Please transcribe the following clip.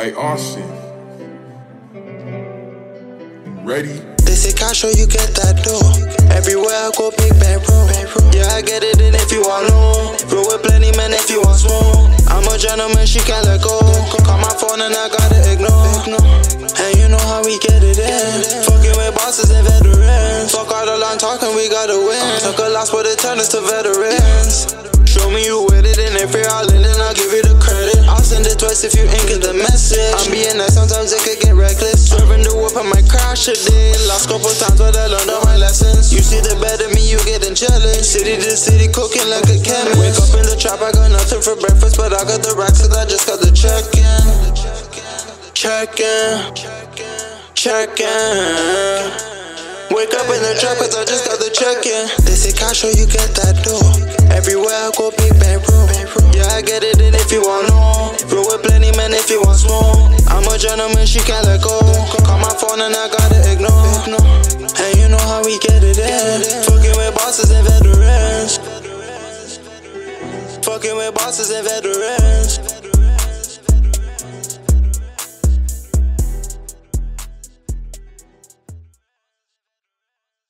Hey, Austin. Ready? They say cash you get that dough. Everywhere I go, big bang bro. Yeah, I get it in if you want no. Roll with plenty man if you want smoke. I'm a gentleman, she can't let go. Call my phone and I gotta ignore. And you know how we get it in. Fucking with bosses and veterans. Fuck all the long talking, we gotta win. Took a loss, but it turned us to veterans. Show me you with it, and if you're all in, then I'll give you the credit. Send it twice if you ain't get the message. I'm being nice, sometimes it could get reckless. Swerving the whip, I might crash today. Lost couple times, but I learned all my lessons. You see the better me, you getting jealous. City to city, cooking like a chemist. Wake up in the trap, I got nothing for breakfast, but I got the racks, cause I just got the check in. Check in. Check in. Wake up in the trap cause I just got the check in. They say cash you get that dough. Everywhere I go, big bang bro. Yeah, I get it in if you want no. Roll with plenty man if you want smoke. I'm a gentleman, she can't let go. Call my phone and I gotta ignore. And you know how we get it in. Fucking with bosses and veterans. Fucking with bosses and veterans.